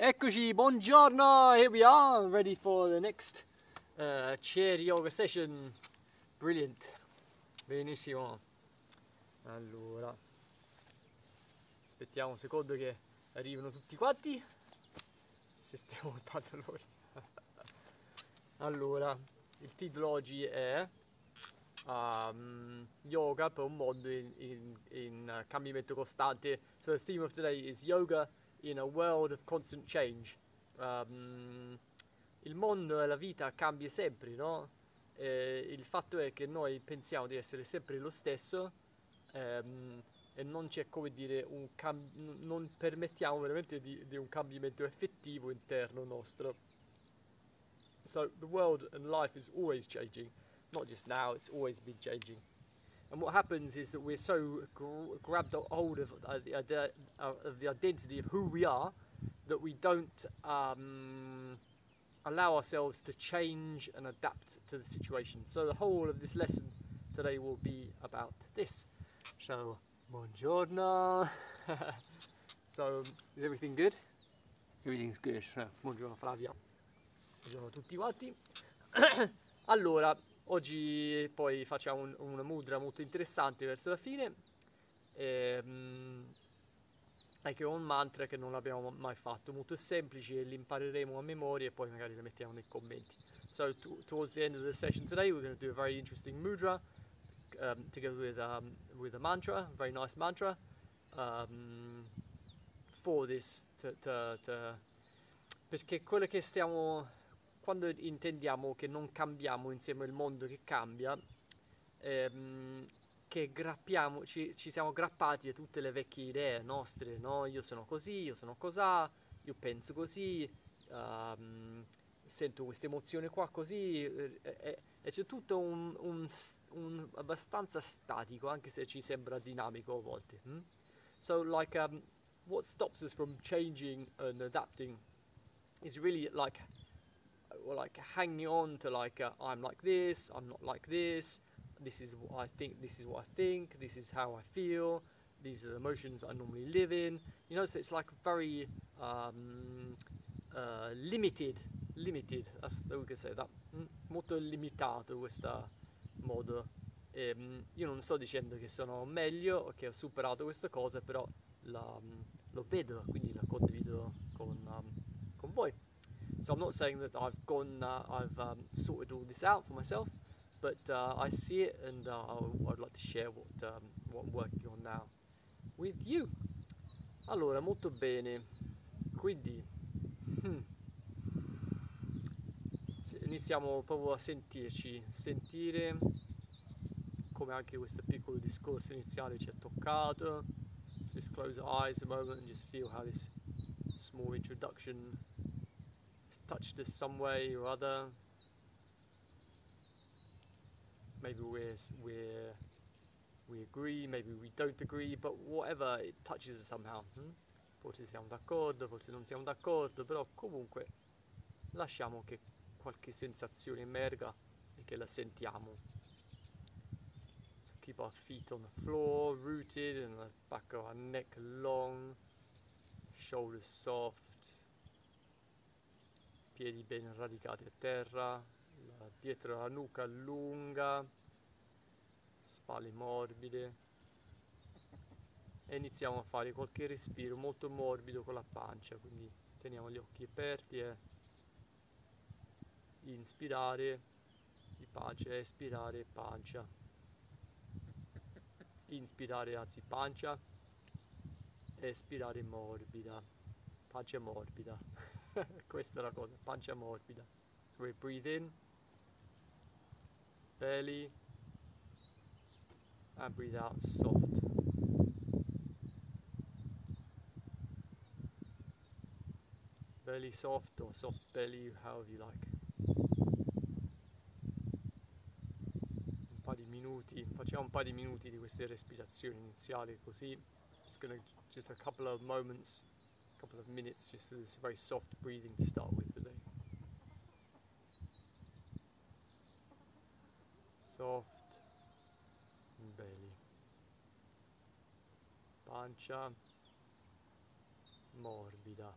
Eccoci, buongiorno, here we are, ready for the next uh, chair yoga session. Brilliant, benissimo. Allora, aspettiamo un secondo che arrivino tutti quanti. Sistemo i pantaloni. allora, il titolo oggi è um, Yoga per un mondo in, in, in cambiamento costante. So the theme of today is Yoga in a world of constant change. Um, il mondo e la vita cambia sempre, no? Eh, il fatto è che noi pensiamo di essere sempre lo stesso ehm, e non c'è come dire un cam- non permettiamo veramente di, di un cambiamento effettivo interno nostro. So the world and life is always changing, not just now, it's always been changing. And what happens is that we're so gr- grabbed hold of, uh, the, uh, of the identity of who we are that we don't um, allow ourselves to change and adapt to the situation. So the whole of this lesson today will be about this. So, buongiorno. so, is everything good? Everything's good. Buongiorno Flavia. Buongiorno a tutti quanti. allora, Oggi poi facciamo un, una mudra molto interessante verso la fine, e, um, anche un mantra che non abbiamo mai fatto, molto semplice, li impareremo a memoria e poi magari le mettiamo nei commenti. So to, towards the end of the session today we're going to do a very interesting mudra um, together with, um, with a mantra, a very nice mantra, um, for this, to, to, to, perché quello che stiamo quando intendiamo che non cambiamo insieme al mondo che cambia, ehm, che grappiamo, ci, ci, siamo grappati a tutte le vecchie idee nostre, no? Io sono così, io sono cosà, io penso così, um, sento questa emozione qua così, e, e, e c'è tutto un, un, un, abbastanza statico, anche se ci sembra dinamico a volte. Hm? So, like, um, what stops us from changing and adapting is really like or like hanging on to like I'm like this, I'm not like this. This is what I think. This is what I think. This is how I feel. These are the emotions I normally live in. You know, so it's like very um, uh, limited. Limited. That's we can say that. Mm, molto limitato questo modo. E, um, io non sto dicendo che sono meglio o che ho superato questa cosa, però la, um, lo vedo, quindi la condivido con, um, con voi. So I'm not saying that I've gone, uh, I've um, sorted all this out for myself, but uh, I see it and uh, I'd like to share what, um, what I'm working on now with you. Allora, molto bene. Quindi, hmm, iniziamo proprio a sentirci, sentire come anche questo piccolo discorso iniziale ci ha toccato. Just close the eyes a moment and just feel how this small introduction touched us some way or other. Maybe we're, we're, we agree, maybe we don't agree, but whatever, it touches us somehow. Hmm? Forse siamo d'accordo, forse non siamo d'accordo, però comunque lasciamo che qualche sensazione emerga e che la sentiamo. So keep our feet on the floor, rooted, and the back of our neck long, shoulders soft. Piedi ben radicati a terra, dietro la nuca lunga, spalle morbide. E iniziamo a fare qualche respiro molto morbido con la pancia, quindi teniamo gli occhi aperti e inspirare di pancia, espirare pancia, inspirare anzi pancia, espirare morbida, pancia morbida. Questa è la cosa, pancia morbida. So we breathe in, belly, and breathe out soft. Belly soft or soft belly, however you like. Un paio di minuti, facciamo un paio di minuti di queste respirazioni iniziali così. Just gonna just a couple of moments couple of minutes just so there's very soft breathing to start with today. Soft belly. Pancia morbida.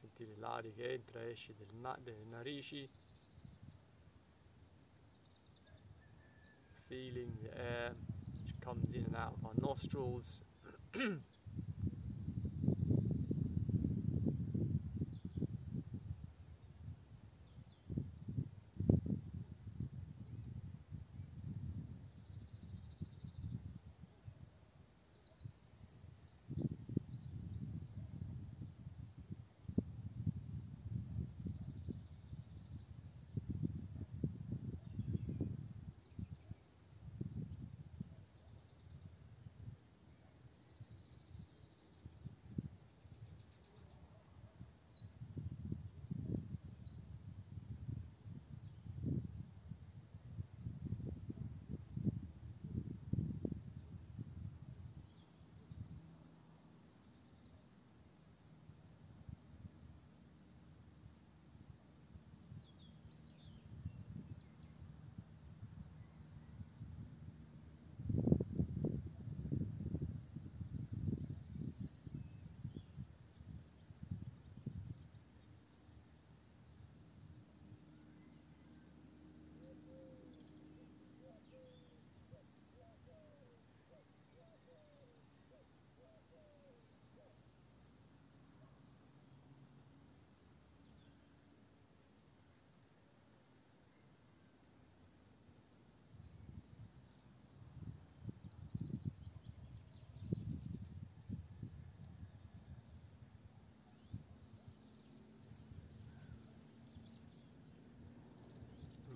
Sentire l'aria che entra e esce del delle narici Feeling the air which comes in and out of our nostrils.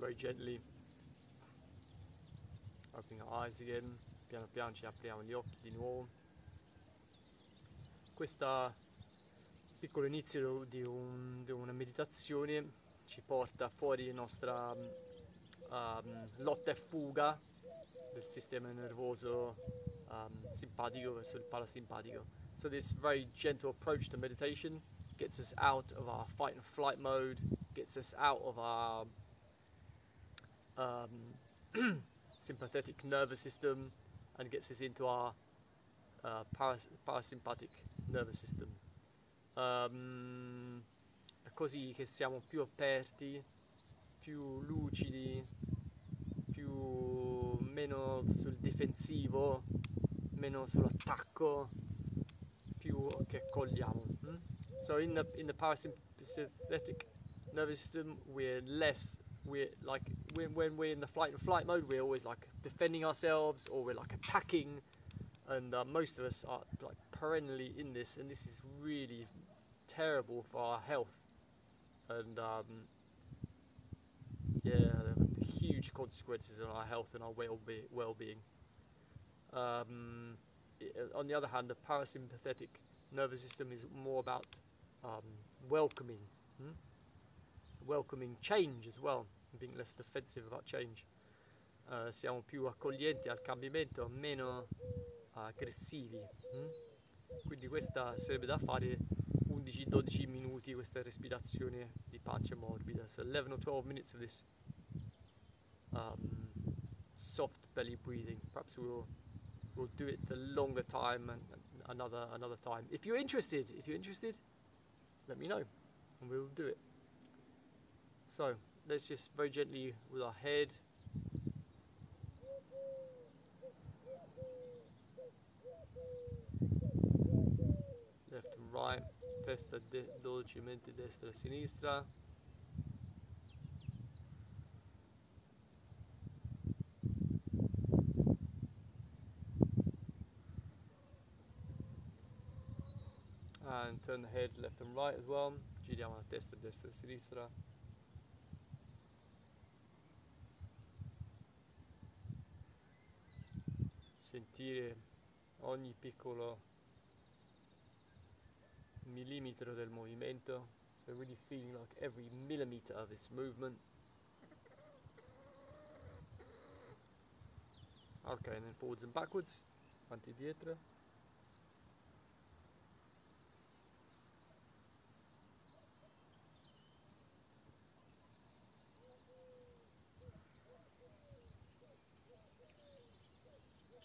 very gently. Opening our eyes again, piano piano ci apriamo gli occhi di nuovo. Questo piccolo inizio di, un- di una meditazione ci porta fuori la nostra um, lotta e fuga del sistema nervoso um, simpatico verso il parasimpatico. So this very gentle approach to meditation gets us out of our fight and flight mode, gets us out of our um, sympathetic nervous system and gets us into our uh, paras- parasympathetic nervous system. Um, così che siamo più aperti, più lucidi, più meno sul difensivo, meno sull'attacco, più che accogliamo. mm? So in the in the parasympathetic nervous system we're less we're like when, when we're in the flight flight mode we're always like defending ourselves or we're like attacking. And uh, most of us are like perennially in this and this is really terrible for our health. And um, yeah huge consequences on our health and our well-be- well-being. Um, i- on the other hand the parasympathetic nervous system is more about um, welcoming hmm? welcoming change as well being less defensive about change. Uh, siamo più accoglienti al cambiamento meno aggressivi mm? quindi questa sarebbe da fare 11-12 minuti questa respirazione di pace morbida. So 11 or 12 minutes of this um, soft belly breathing. Perhaps we'll we'll do it the longer time and another another time. If you're interested if you're interested let me know and we'll do it. So let's just very gently with our head left and right, testa dolcemente destra sinistra. And turn the head left and right as well. Giriamo la testa destra sinistra. Sentire ogni piccolo millimetro del movimento. So really feeling like every millimeter of this movement. Okay, and then forwards and backwards. Avanti e dietro.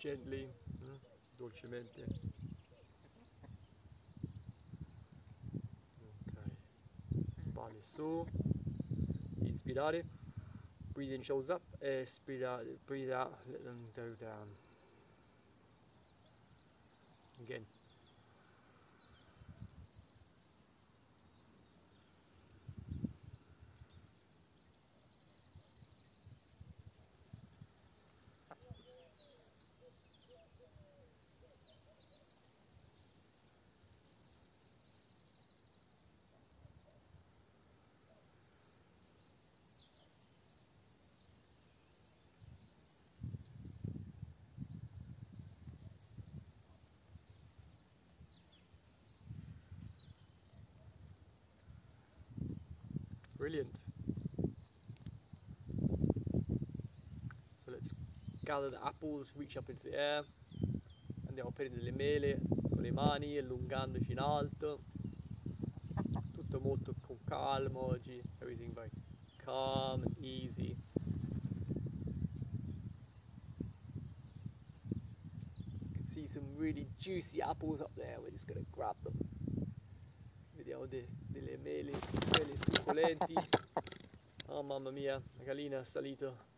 Gently, mm, dolcemente. Ok. male su. Inspirare. Breathing shows up. Expirare breathe out let them go down again Brilliant. So let's gather the apples, reach up into the air. Andiamo a prendere le mele con le mani, allungandoci in alto. Tutto molto con calma oggi. Everything very calm and easy. You can see some really juicy apples up there. We're just gonna grab them. Vediamo delle mele, mele succulenti. Oh mamma mia, la gallina è salito